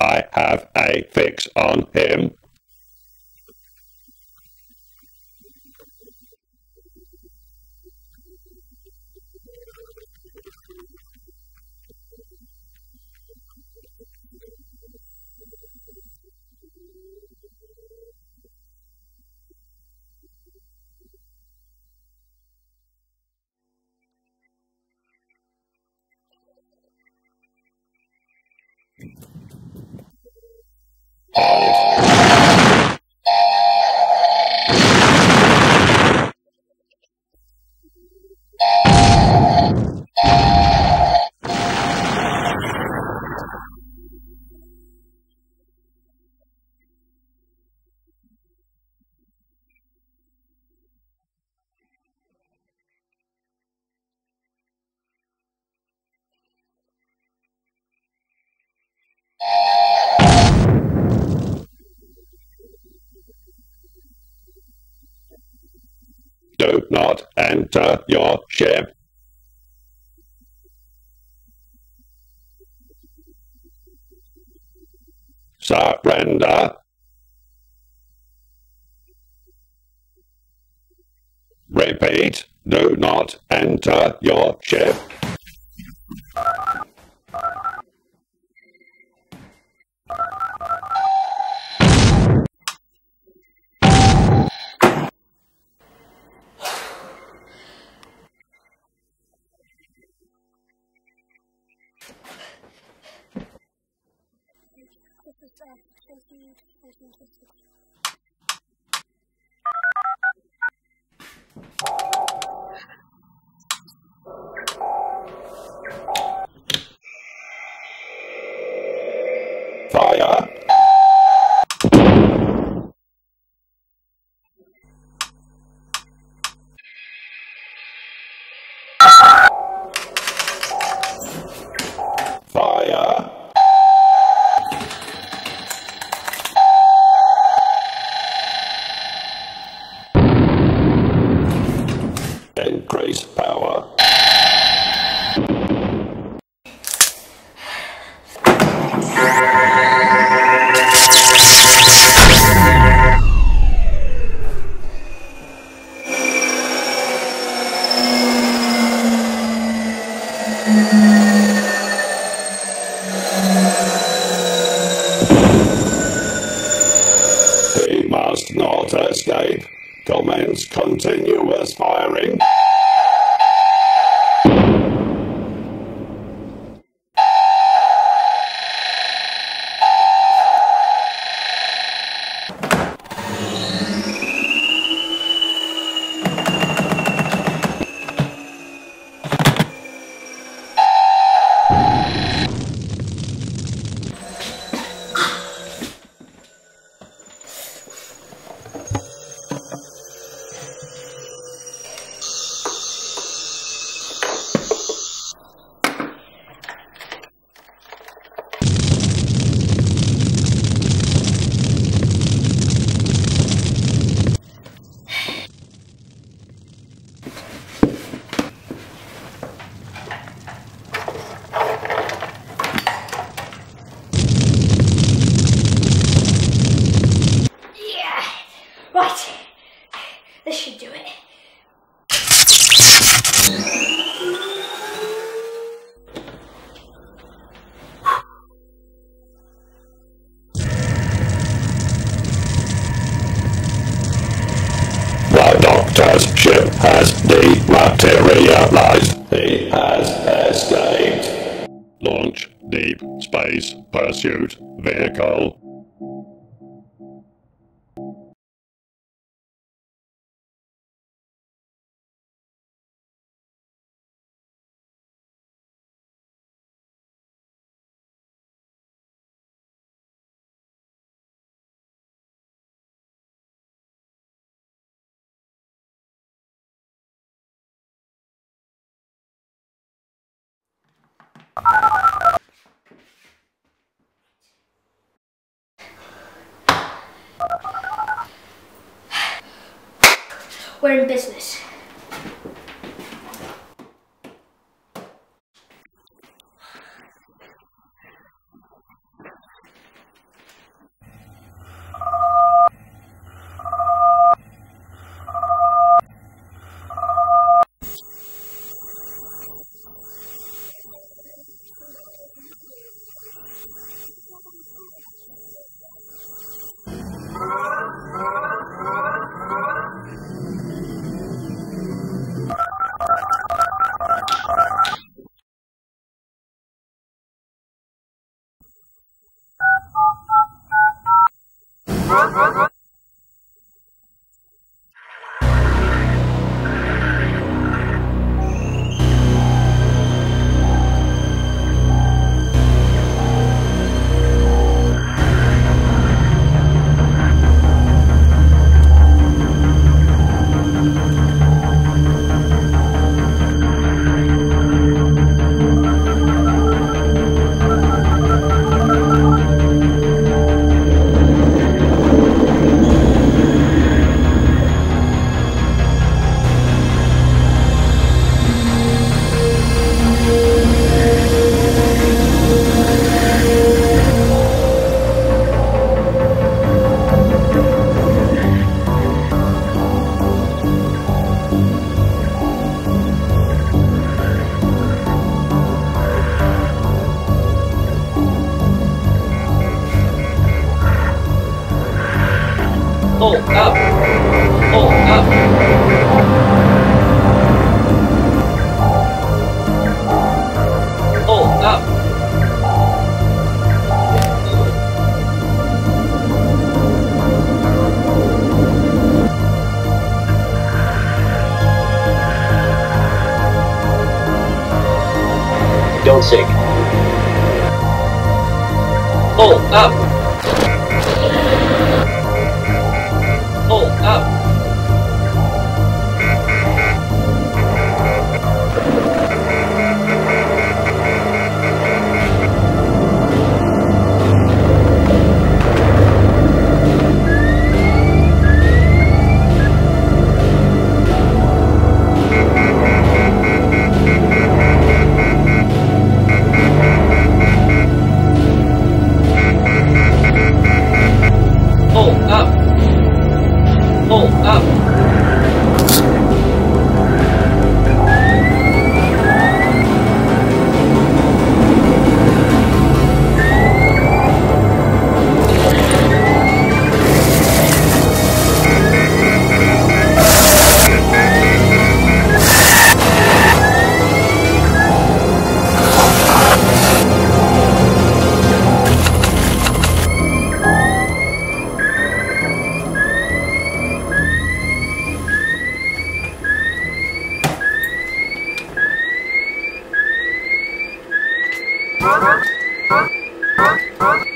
I have a fix on him. Oh. Do not enter your ship. Surrender. Repeat, do not enter your ship. Fire. Fire. Escape. Commence continuous firing. Right. This should do it. The doctor's ship has dematerialized. He has escaped. Launch Deep Space Pursuit Vehicle. We're in business. Run, run, run. Oh, up. Oh, up. Don't sink. Oh, up. Huh?